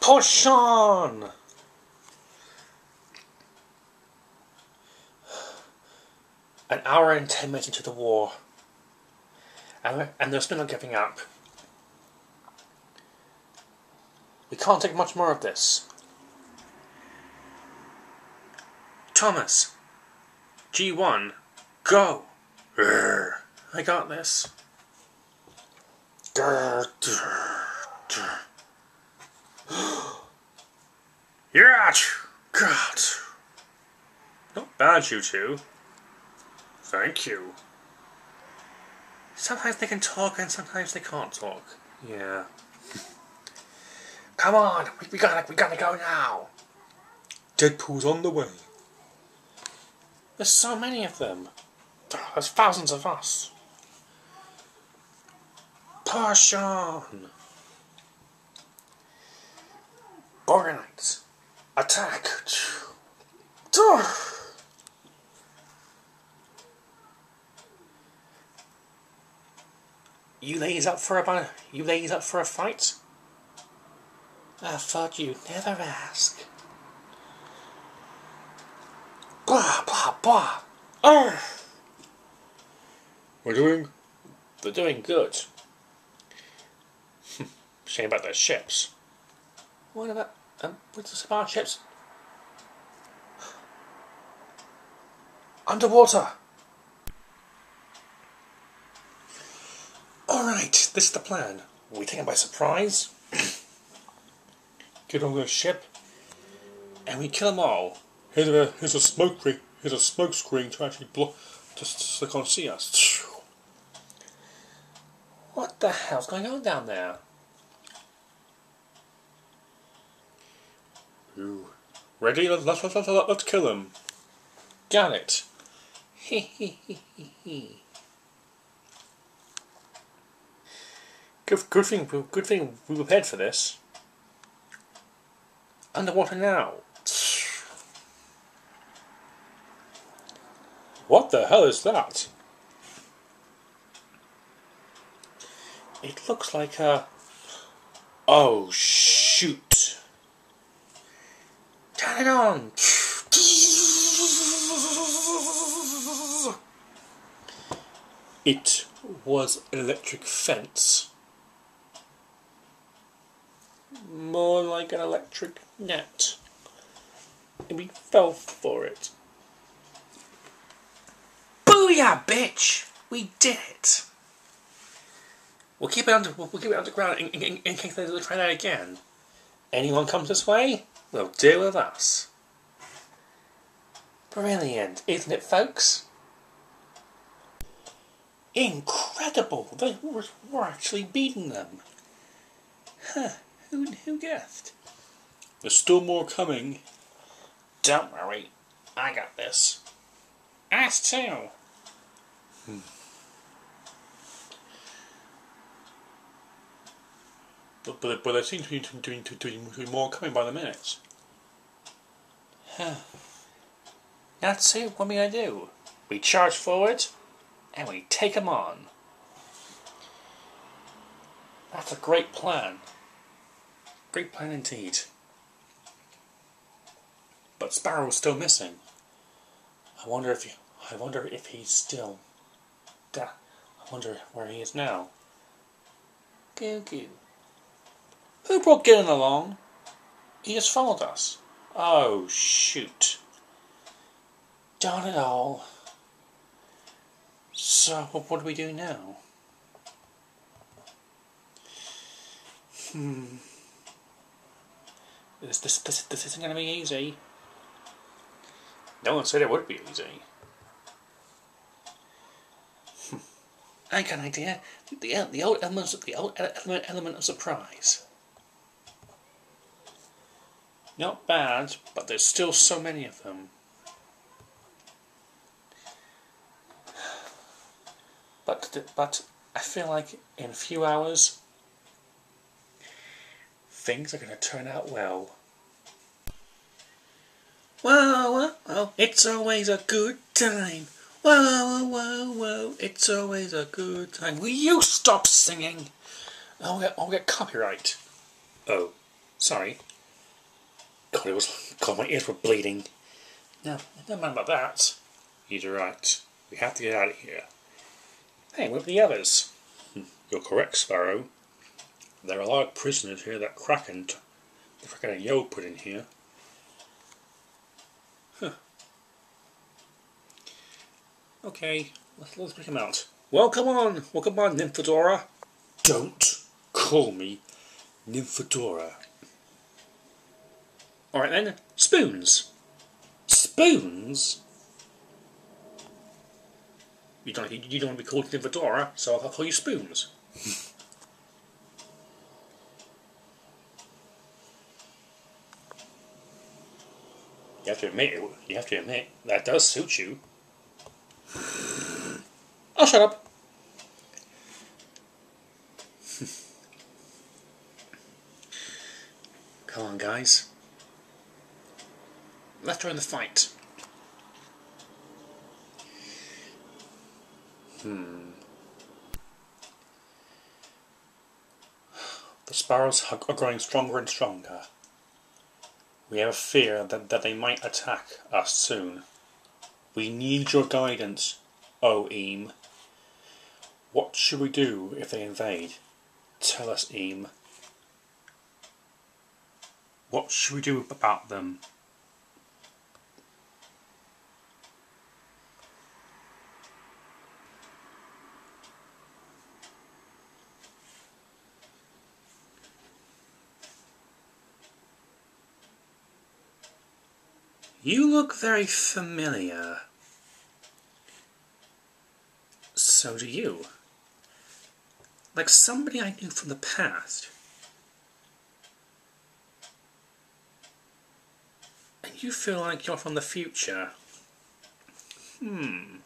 Push on! An hour and ten minutes into the war, and, and there's no giving up. We can't take much more of this. Thomas, G1, go! Urgh. I got this. Yeah! God! Not bad, you two. Thank you. Sometimes they can talk and sometimes they can't talk. Yeah. Come on, we, we gotta, we gotta go now. Deadpool's on the way. There's so many of them. There's thousands of us. Push on. Attack. You ladies up for a you ladies up for a fight? I thought you'd never ask. Blah blah blah. Urgh. We're doing they're doing good. Shame about their ships. What about um what's ships? Underwater. Alright, this is the plan. We take them by surprise, get on the ship, and we kill them all. Here's a here's a smoke screen. Here's a smoke screen to actually block, just so they can't see us. What the hell's going on down there? Ooh. Ready? Let's, let's, let's, let's kill him. Got it. good, good thing, good thing we prepared for this. Underwater now. What the hell is that? It looks like a... Oh, shoot. It on. It was an electric fence. More like an electric net. And we fell for it. Booyah, bitch! We did it! We'll keep it under. We'll keep it underground in, in, in case they try that again. Anyone comes this way, they'll deal with us. Brilliant, isn't it, folks? Incredible! They were, we're actually beating them. Huh? Who who guessed? There's still more coming. Don't worry, I got this. Us too. Hmm. But, but, but there seems to be, to, to, to, to be more coming by the minutes. That's it. What we I do? We charge forward and we take them on. That's a great plan. Great plan indeed. But Sparrow's still missing. I wonder if he, I wonder if he's still. Da, I wonder where he is now. Goo goo. Who brought Gillen along? He has followed us. Oh, shoot. Darn it all. So, what do we do now? Hmm. This, this, this, this isn't going to be easy. No one said it would be easy. Hmm. I got an idea. The, the old elements, the old element, element of surprise. Not bad, but there's still so many of them. But, but I feel like in a few hours, things are going to turn out well. Whoa, whoa, whoa, it's always a good time. Whoa, whoa, whoa, it's always a good time. Will you stop singing? I'll get, I'll get copyright. Oh, sorry. God, it was. God, my ears were bleeding. No, never mind about that. You're right. We have to get out of here. Hey, where are the others? Hmm, you're correct, Sparrow. There are a lot of prisoners here that Kraken, the Kraken and Yo put in here. Huh. Okay, let's, let's bring him out. Well, come on. Well, come on, Nymphadora. Don't call me Nymphadora. Alright then, spoons. Spoons? You don't, you don't want to be called Nymphadora, so I'll call you Spoons. you have to admit, you have to admit, that does suit you. I'll shut up. Come on, guys. Let's in the fight. Hmm. The sparrows are growing stronger and stronger. We have a fear that, that they might attack us soon. We need your guidance, O Eam. What should we do if they invade? Tell us, Eam. What should we do about them? You look very familiar. So do you. Like somebody I knew from the past. And you feel like you're from the future. Hmm.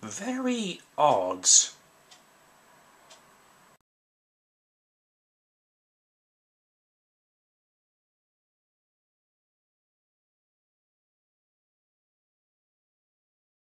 Very odd.